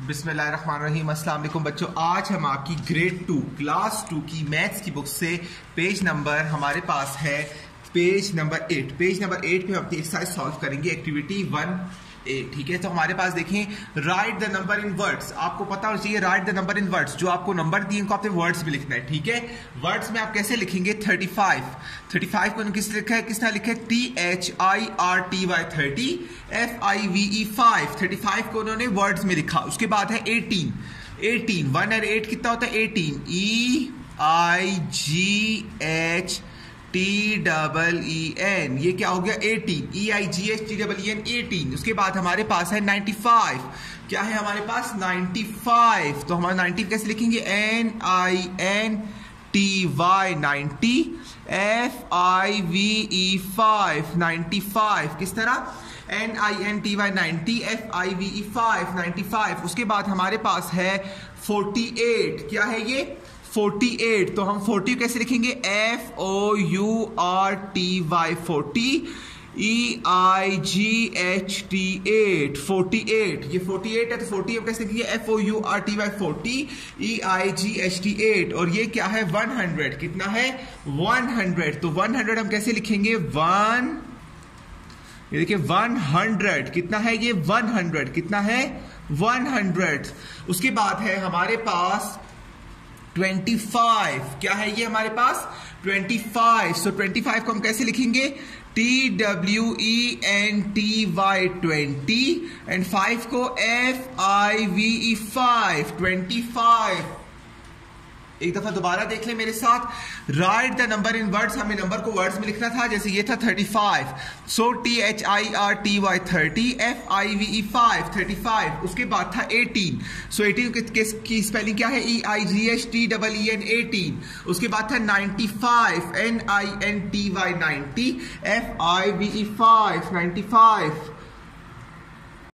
बिस्मिल्लाहिर्रहमानिर्रहीम। अस्सलाम वालेकुम बच्चों, आज हम आपकी ग्रेड टू क्लास टू की मैथ्स की बुक से पेज नंबर हमारे पास है page number eight page number eight पे हम अपनी एक्सरसाइज सॉल्व करेंगे एक्टिविटी वन ठीक है? तो हमारे पास देखें write the number in words आपको पता होना चाहिए write the number in words जो आपको नंबर दिए इनको आपने वर्ड्स में लिखना है, ठीक है? वर्ड्स में आप कैसे लिखेंगे? 35 35 को किस लिखा है? किसने लिखा है? T H I R T Y thirty F I V E five thirty five को उन्होंने वर्ड्स में लिखा। उसके बाद है eighteen eighteen one and eight कितना होता है? Eighteen E I G H T double E N ये क्या हो गया? Eighteen E I G H T double E N eighteen उसके बाद हमारे पास है नाइन्टी फाइव क्या है हमारे पास? नाइन्टी फाइव तो हमारा नाइन्टी कैसे लिखेंगे? N I N T Y ninety F I V E five ninety five किस तरह? N I N T Y ninety F I V E five ninety five उसके बाद हमारे पास है फोर्टी एट क्या है ये? 48 तो हम 40 कैसे लिखेंगे? F O U R T Y forty E I G H T eight forty eight ये फोर्टी एट है तो फोर्टी हम कैसे लिखेंगे? F O U R T Y forty E I G H T eight और ये क्या है? वन हंड्रेड कितना है? वन हंड्रेड तो वन हंड्रेड हम कैसे लिखेंगे? वन ये देखिए वन हंड्रेड कितना है ये? वन हंड्रेड कितना है? वन हंड्रेड उसके बाद है हमारे पास 25 क्या है ये हमारे पास? 25 सो ट्वेंटी फाइव को हम कैसे लिखेंगे? T W E N T Y twenty and five को F I V E five twenty five एक दफ़ा दोबारा देख ले मेरे साथ। Write the number in words हमें नंबर को वर्ड्स में लिखना था, जैसे ये था 35 so T H I R T Y thirty F I V E five thirty five उसके बाद था 18 सो 18 की स्पेलिंग क्या है? E I G H T double E N eighteen उसके बाद था 95 N I N T Y ninety F I V E five ninety five